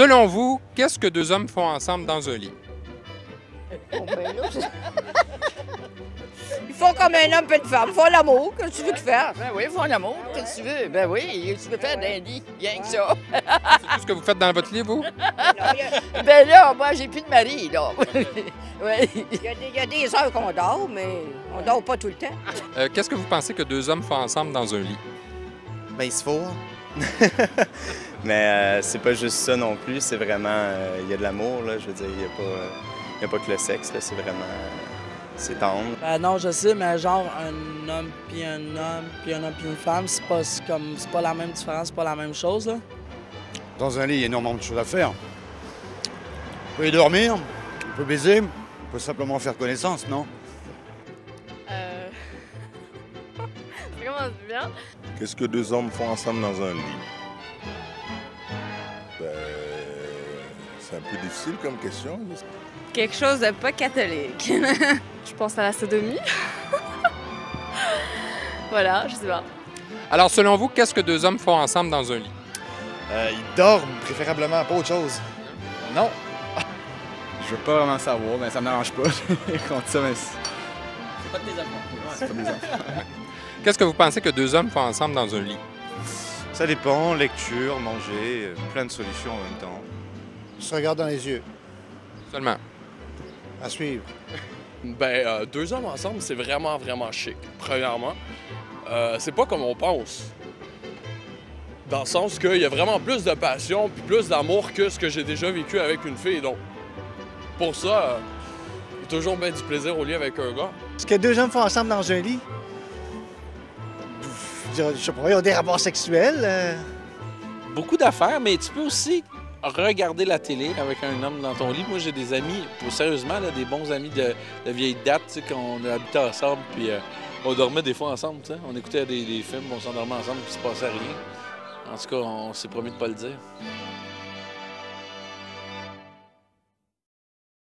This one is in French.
Selon vous, qu'est-ce que deux hommes font ensemble dans un lit? Ben là, Ils font comme un homme et une femme. Ils font l'amour. Qu'est-ce que tu veux qu'ils fassent? Ben oui, font l'amour. Qu'est-ce que tu veux? Ben oui, tu veux faire d'un lit, rien que ça. C'est tout ce que vous faites dans votre lit, vous? Ben là, moi, j'ai plus de mari, là. il y, a des- il y a des heures qu'on dort, mais on dort pas tout le temps. Euh, qu'est-ce que vous pensez que deux hommes font ensemble dans un lit? Ben, il se faut. Mais euh, c'est pas juste ça non plus, c'est vraiment. euh, Il y a de l'amour, là. Je veux dire, il n'y a, pas, euh, il y a pas que le sexe, là. C'est vraiment. euh, c'est tendre. Ben non, je sais, mais genre un homme puis un homme puis un homme puis une femme, c'est pas c'est comme c'est pas la même différence, c'est pas la même chose là. Dans un lit, il y a énormément de choses à faire. On peut y dormir, on peut baiser, on peut simplement faire connaissance, non? Ça commence bien. Qu'est-ce que deux hommes font ensemble dans un lit? Ben, c'est un peu difficile comme question. Quelque chose de pas catholique. je pense à la sodomie. voilà, je sais pas. Alors, selon vous, qu'est-ce que deux hommes font ensemble dans un lit? Euh, ils dorment, préférablement, pas autre chose. Non. Je veux pas vraiment savoir, mais ça me dérange pas. Contre ça, mais c'est pas de tes enfants. c'est pas des enfants. Qu'est-ce que vous pensez que deux hommes font ensemble dans un lit? Ça dépend, lecture, manger, plein de solutions en même temps. Se regarde dans les yeux. Seulement. À suivre. Ben, euh, deux hommes ensemble, c'est vraiment, vraiment chic. Premièrement, euh, c'est pas comme on pense. Dans le sens qu'il y a vraiment plus de passion puis plus d'amour que ce que j'ai déjà vécu avec une fille. Donc, pour ça, euh, il y a toujours bien du plaisir au lit avec un gars. Ce que deux hommes font ensemble dans un lit? Je sais pas, ils ont des rapports sexuels. euh, beaucoup d'affaires, mais tu peux aussi regarder la télé avec un homme dans ton lit. Moi, j'ai des amis, sérieusement, des bons amis de, de vieille date, tu sais, qu'on habitait ensemble, puis euh, on dormait des fois ensemble. On écoutait des, des films, on s'endormait ensemble, puis il se passait rien. En tout cas, on s'est promis de pas le dire.